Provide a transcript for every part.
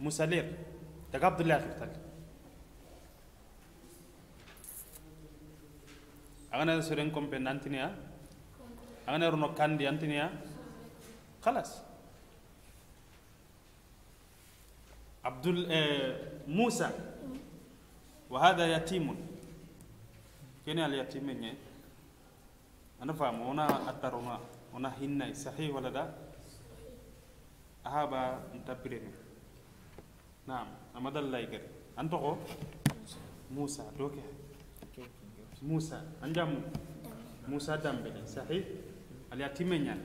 مسالير تقبض اللي اخر تل أنا سرين كم بين انتنيا أنا رنو كان دي انتنيا خلاص. عبد آه، موسى. وهذا يتيم. كين اليتيم ني أنا فاهم. هنا اترونا هنا. هنا صحيح ولا لا؟ أهابا أنت بريني نعم. أما دل لايكر انت موسى. دوكي موسى. انجام موسى دامبلي صحيح؟ اليتيم يعني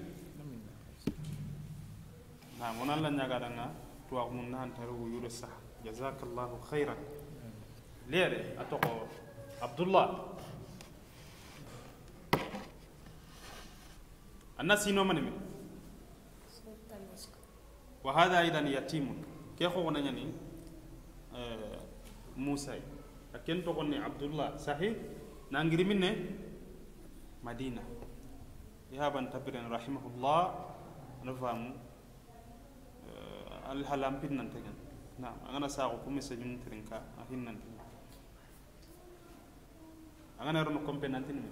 نعم. هنا لا نغادنا تو من نان ترو يورس جزاك الله خيرا. ليري. أتوقع عبد الله الناس ينو من. من وهذا أيضا يتيم. هو ناني آه موسى لكن تقولني عبد الله صحيح نانغري من مدينه يهابن تبرين رحمه الله نفهم angana sa ko kuma se jun trinka ahin nan tegen angana ro kompe nan tin me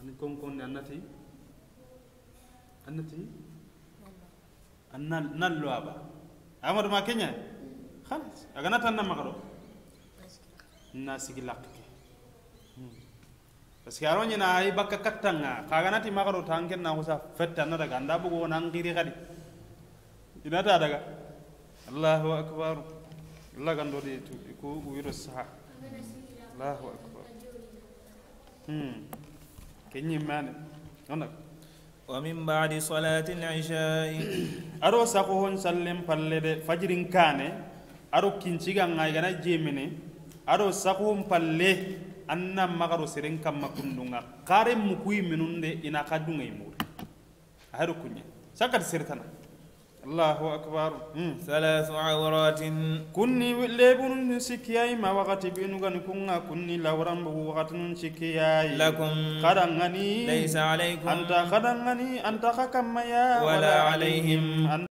ani kon kon annati annati annal nal lo aba amadu ma kenya khalas. Agana tan na magaro na sigi lakke parce que aronya na ay bakka kattanga kaga nati magaro tanken na husa fetta na daga. Anda bugo nan giri kadi. Ina ta daga. Allahu akbar. Allah gando di tu. Ko wiro sa allahu akbar. Hmm. Kenyi mane. Onak ومن بعد صلاة العشاء aro sako hon sallem palle de fajirin kane aro kinciga ngai gana jemene aro sako hon palle anna magaro seren kamma kundunga kare mukui minunde ina kadunga imur aharo kunya sakat sertana الله أكبر ثلاث عورات كني لبن سكياي ما وقت بينو كن كنا كني لورم وقت سكياي لكم خدنغني ليس عليكم أنت خدنغني أنت خكم يا ولا عليهم